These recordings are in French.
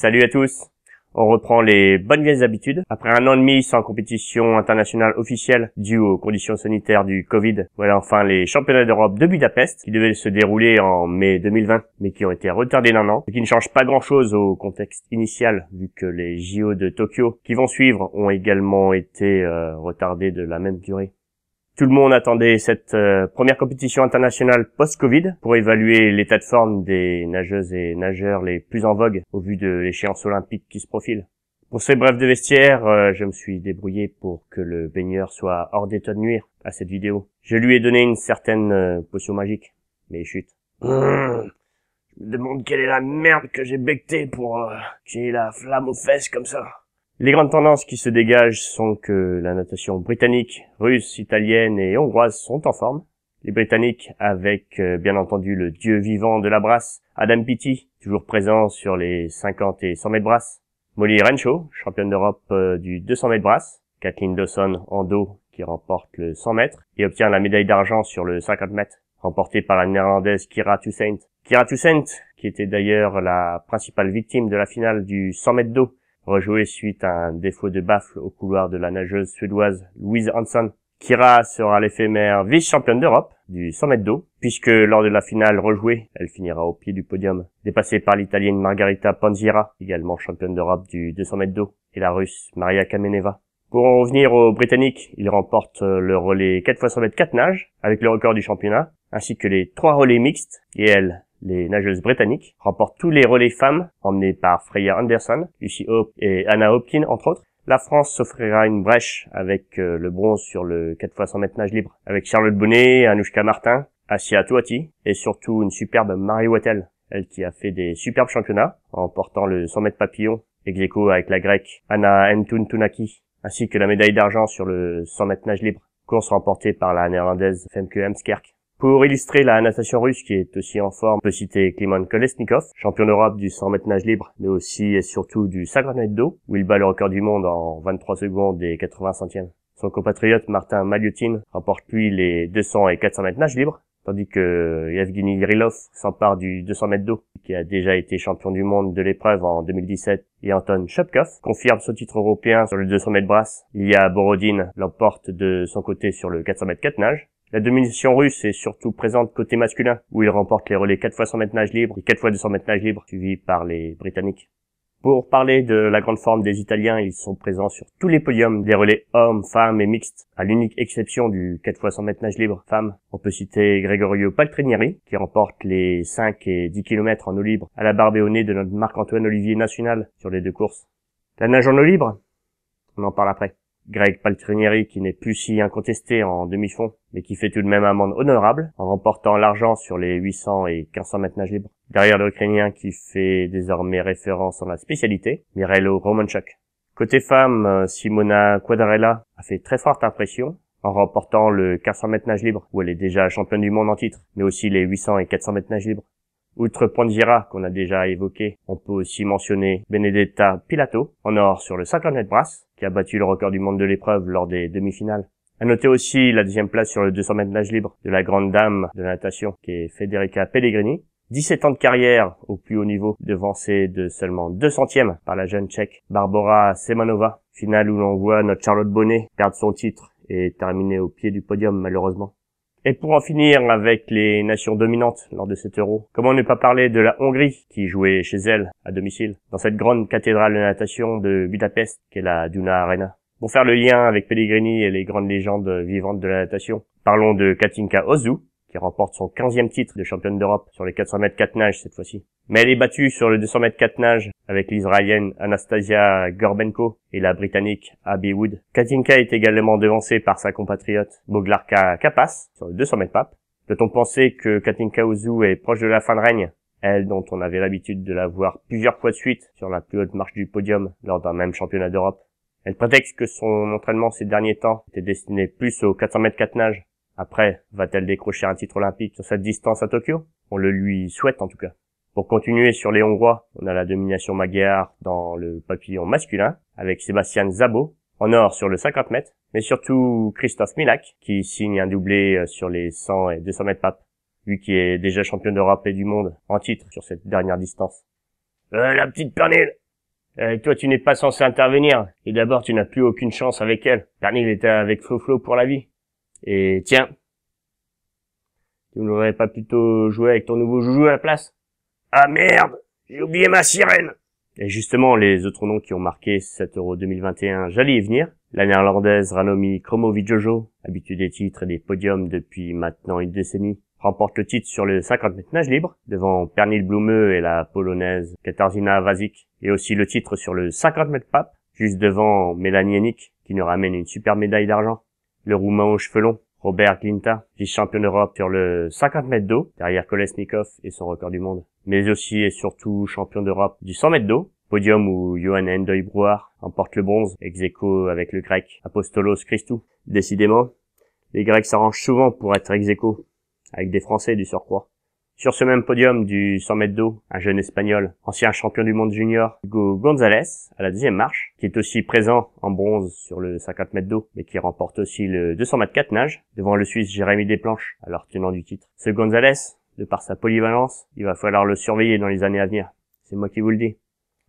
Salut à tous on reprend les bonnes vieilles habitudes. Après un an et demi sans compétition internationale officielle due aux conditions sanitaires du Covid, voilà enfin les championnats d'Europe de Budapest qui devaient se dérouler en mai 2020 mais qui ont été retardés d'un an, ce qui ne change pas grand chose au contexte initial vu que les JO de Tokyo qui vont suivre ont également été euh, retardés de la même durée. Tout le monde attendait cette euh, première compétition internationale post-Covid pour évaluer l'état de forme des nageuses et nageurs les plus en vogue au vu de l'échéance olympique qui se profile. Pour ces brefs de vestiaire, euh, je me suis débrouillé pour que le baigneur soit hors d'état de nuire à cette vidéo. Je lui ai donné une certaine euh, potion magique, mais chute. Mmh. je me demande quelle est la merde que j'ai bectée pour ait la flamme aux fesses comme ça. Les grandes tendances qui se dégagent sont que la natation britannique, russe, italienne et hongroise sont en forme. Les Britanniques avec euh, bien entendu le dieu vivant de la brasse, Adam Peaty, toujours présent sur les 50 et 100 mètres brasse. Molly Renshaw, championne d'Europe euh, du 200 mètres brasse. Kathleen Dawson en dos qui remporte le 100 mètres et obtient la médaille d'argent sur le 50 mètres, remportée par la néerlandaise Kira Toussaint. Kira Toussaint, qui était d'ailleurs la principale victime de la finale du 100 mètres d'eau rejoué suite à un défaut de baffle au couloir de la nageuse suédoise Louise Hanson. Kira sera l'éphémère vice-championne d'Europe du 100 mètres d'eau, puisque lors de la finale rejouée, elle finira au pied du podium, dépassée par l'italienne Margarita Panzira, également championne d'Europe du 200 mètres d'eau, et la russe Maria Kameneva. Pour en revenir aux Britanniques, ils remportent le relais 4 x 100 mètres 4 nages, avec le record du championnat, ainsi que les 3 relais mixtes, et elle, les nageuses britanniques, remportent tous les relais femmes emmenés par Freya Anderson, Lucy Hope et Anna Hopkins entre autres. La France s'offrira une brèche avec euh, le bronze sur le 4 x 100 mètres nage libre, avec Charlotte Bonnet, Anouchka Martin, Asia Touati et surtout une superbe Marie Wattel, elle qui a fait des superbes championnats en portant le 100 mètres papillon, ex avec la grecque Anna Tunaki, ainsi que la médaille d'argent sur le 100 mètres nage libre, course remportée par la néerlandaise Femke Hemskerk. Pour illustrer la natation russe qui est aussi en forme, on peut citer Kliman Kolesnikov, champion d'Europe du 100 mètres nage libre, mais aussi et surtout du 50 mètres d'eau, où il bat le record du monde en 23 secondes et 80 centièmes. Son compatriote Martin Maliotin remporte puis les 200 et 400 mètres nage libre, tandis que Yevgeny Rilov s'empare du 200 mètres d'eau, qui a déjà été champion du monde de l'épreuve en 2017, et Anton Shopkov confirme son titre européen sur le 200 mètres brasse. Ilya Borodin l'emporte de son côté sur le 400 mètres 4 nage, la domination russe est surtout présente côté masculin, où il remporte les relais 4 fois 100 mètres nage libre et 4 fois 200 mètres nage libre, suivis par les Britanniques. Pour parler de la grande forme des Italiens, ils sont présents sur tous les podiums des relais hommes, femmes et mixtes, à l'unique exception du 4 fois 100 mètres nage libre femmes. On peut citer Gregorio Paltrinieri, qui remporte les 5 et 10 km en eau libre à la barbe et au nez de notre Marc-Antoine Olivier national sur les deux courses. La nage en eau libre, on en parle après. Greg Paltrinieri qui n'est plus si incontesté en demi-fond, mais qui fait tout de même amende honorable en remportant l'argent sur les 800 et 1500 mètres nage libre. Derrière le Ukrainien qui fait désormais référence en la spécialité, Mirello Romanchuk. Côté femme, Simona Quadarella a fait très forte impression en remportant le 400 mètres nage libre, où elle est déjà championne du monde en titre, mais aussi les 800 et 400 mètres nage libre. Outre Pangira, qu'on a déjà évoqué, on peut aussi mentionner Benedetta Pilato, en or sur le 50 mètres brasse, qui a battu le record du monde de l'épreuve lors des demi-finales. À noter aussi la deuxième place sur le 200 mètres nage libre de la grande dame de la natation, qui est Federica Pellegrini. 17 ans de carrière au plus haut niveau, devancée de seulement 2 centièmes par la jeune tchèque Barbara Semanova. Finale où l'on voit notre Charlotte Bonnet perdre son titre et terminer au pied du podium malheureusement. Et pour en finir avec les nations dominantes lors de cet euro, comment ne pas parler de la Hongrie qui jouait chez elle, à domicile, dans cette grande cathédrale de natation de Budapest qu'est la Duna Arena? Pour faire le lien avec Pellegrini et les grandes légendes vivantes de la natation, parlons de Katinka Ozu, qui remporte son 15e titre de championne d'Europe sur les 400 mètres 4 nages cette fois-ci. Mais elle est battue sur le 200 mètres 4 nages avec l'Israélienne Anastasia Gorbenko et la Britannique Abby Wood. Katinka est également devancée par sa compatriote Boglarka Kapas sur le 200 mètres pape. Peut-on penser que Katinka Ozu est proche de la fin de règne? Elle dont on avait l'habitude de la voir plusieurs fois de suite sur la plus haute marche du podium lors d'un même championnat d'Europe. Elle prétexte que son entraînement ces derniers temps était destiné plus aux 400 mètres 4 nages après, va-t-elle décrocher un titre olympique sur cette distance à Tokyo? On le lui souhaite en tout cas. Pour continuer sur les Hongrois, on a la domination magyare dans le papillon masculin, avec Sébastien Zabo, en or sur le 50 mètres, mais surtout Christophe Milak, qui signe un doublé euh, sur les 100 et 200 mètres pape, lui qui est déjà champion d'Europe et du monde en titre sur cette dernière distance. Euh, la petite Pernille euh, Toi, tu n'es pas censé intervenir, et d'abord, tu n'as plus aucune chance avec elle. Pernille était avec Flo Flo pour la vie. Et tiens, tu n'aurais pas plutôt joué avec ton nouveau joujou à la place? Ah merde J'ai oublié ma sirène Et justement, les autres noms qui ont marqué cet Euro 2021, j'allais y venir. La néerlandaise Ranomi Kromowidjojo, habituée des titres et des podiums depuis maintenant une décennie, remporte le titre sur le 50 mètres nage libre, devant Pernil Blumeux et la polonaise Katarzyna Wazik, et aussi le titre sur le 50 mètres pape, juste devant Mélanie Hennig, qui nous ramène une super médaille d'argent. Le roumain aux cheveux Robert Glinta, vice-champion d'Europe sur le 50 mètres d'eau, derrière Kolesnikov et son record du monde, mais aussi et surtout champion d'Europe du 100 mètres d'eau, podium où Johan Endoy Brouard emporte le bronze, ex avec le grec Apostolos Christou. Décidément, les Grecs s'arrangent souvent pour être ex avec des Français du surcroît. Sur ce même podium du 100 mètres d'eau, un jeune espagnol, ancien champion du monde junior, Hugo González, à la deuxième marche, qui est aussi présent en bronze sur le 50 mètres d'eau, mais qui remporte aussi le 200 mètres 4 nage, devant le Suisse Jérémy Desplanches, alors tenant du titre. Ce González, de par sa polyvalence, il va falloir le surveiller dans les années à venir. C'est moi qui vous le dis.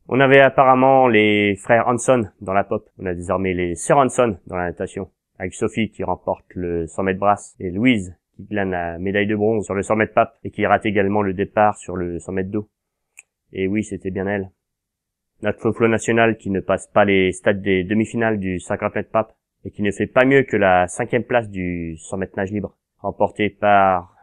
On avait apparemment les frères Hanson dans la pop. On a désormais les sœurs Hanson dans la natation. Avec Sophie qui remporte le 100 mètres brasse et Louise qui glane la médaille de bronze sur le 100 mètres pape et qui rate également le départ sur le 100 mètres d'eau. Et oui, c'était bien elle. Notre flot national qui ne passe pas les stades des demi-finales du 50 mètres pape et qui ne fait pas mieux que la cinquième place du 100 mètres nage libre, remporté par...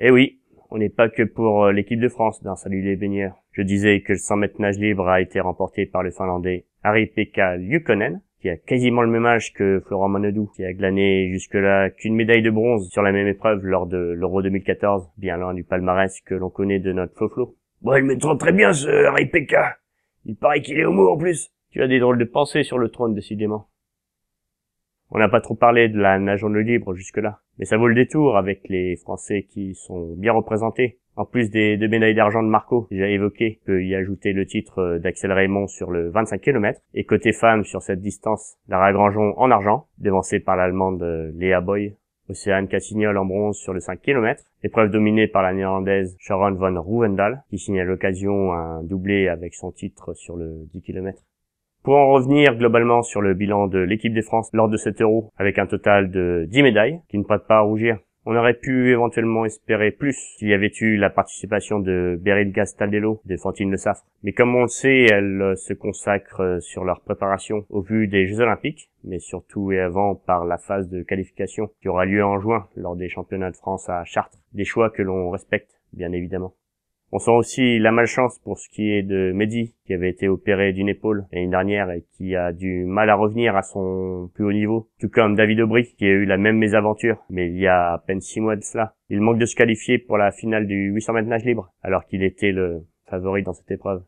Eh oui, on n'est pas que pour l'équipe de France dans Salut les baigneurs. Je disais que le 100 mètres nage libre a été remporté par le Finlandais Ari-Pekka Lukonen, qui a quasiment le même âge que Florent Manodou, qui a glané jusque-là qu'une médaille de bronze sur la même épreuve lors de l'Euro 2014, bien loin du palmarès que l'on connaît de notre Flo-Flo. Bon, il me trompe très bien, ce Harry Pekka. Il paraît qu'il est homo en plus. Tu as des drôles de pensées sur le trône, décidément. On n'a pas trop parlé de la nage en libre jusque-là, mais ça vaut le détour avec les Français qui sont bien représentés en plus des deux médailles d'argent de Marco, déjà évoqué, peut y ajouter le titre euh, d'Axel Raymond sur le 25 km. Et côté femme sur cette distance, Lara Grangeon en argent, devancée par l'allemande euh, Léa Boy. Océane Cassignol en bronze sur le 5 km. Épreuve dominée par la néerlandaise Sharon van Rouwendal, qui signe à l'occasion un doublé avec son titre sur le 10 km. Pour en revenir globalement sur le bilan de l'équipe de France lors de cet euro, avec un total de 10 médailles, qui ne prête pas à rougir, on aurait pu éventuellement espérer plus s'il y avait eu la participation de Beryl Gastaldello, de Fantine Le Saffre. Mais comme on le sait, elles euh, se consacrent euh, sur leur préparation au vu des Jeux Olympiques, mais surtout et avant par la phase de qualification qui aura lieu en juin lors des championnats de France à Chartres. Des choix que l'on respecte, bien évidemment. On sent aussi la malchance pour ce qui est de Mehdi, qui avait été opéré d'une épaule l'année dernière et qui a du mal à revenir à son plus haut niveau. Tout comme David Aubry, qui a eu la même mésaventure, mais il y a à peine six mois de cela. Il manque de se qualifier pour la finale du 800 mètres nage libre, alors qu'il était le favori dans cette épreuve.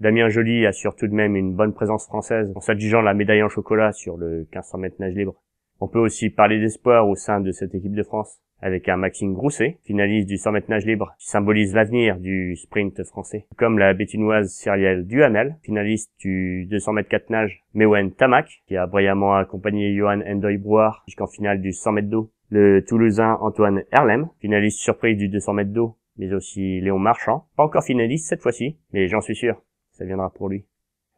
Damien Joly assure tout de même une bonne présence française en s'adjugeant la médaille en chocolat sur le 1500 mètres nage libre. On peut aussi parler d'espoir au sein de cette équipe de France avec un Maxime Grousset, finaliste du 100 mètres nage libre, qui symbolise l'avenir du sprint français. Comme la bétinoise Cyrielle Duhamel, finaliste du 200 mètres 4 nage, Mewen Tamak, qui a brillamment accompagné Johan Endoy Brouard jusqu'en finale du 100 mètres d'eau. Le Toulousain Antoine Erlem, finaliste surprise du 200 mètres d'eau, mais aussi Léon Marchand, pas encore finaliste cette fois-ci, mais j'en suis sûr, ça viendra pour lui.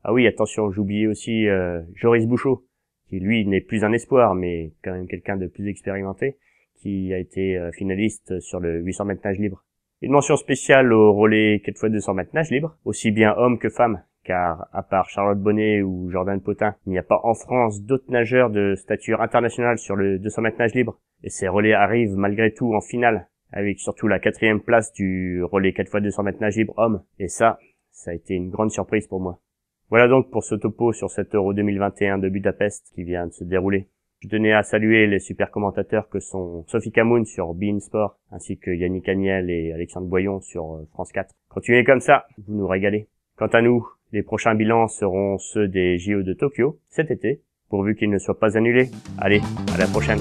Ah oui, attention, j'oubliais aussi euh, Joris Bouchot, qui lui n'est plus un espoir, mais quand même quelqu'un de plus expérimenté, qui a été euh, finaliste sur le 800 mètres nage libre. Une mention spéciale au relais 4 x 200 mètres nage libre, aussi bien homme que femme, car à part Charlotte Bonnet ou Jordan Potin, il n'y a pas en France d'autres nageurs de stature internationale sur le 200 mètres nage libre. Et ces relais arrivent malgré tout en finale, avec surtout la quatrième place du relais 4 x 200 mètres nage libre homme. Et ça, ça a été une grande surprise pour moi. Voilà donc pour ce topo sur cet Euro 2021 de Budapest qui vient de se dérouler. Je tenais à saluer les super commentateurs que sont Sophie Camoun sur Bein Sport, ainsi que Yannick Agnel et Alexandre Boyon sur euh, France 4. Continuez comme ça, vous nous régalez. Quant à nous, les prochains bilans seront ceux des JO de Tokyo cet été, pourvu qu'ils ne soient pas annulés. Allez, à la prochaine.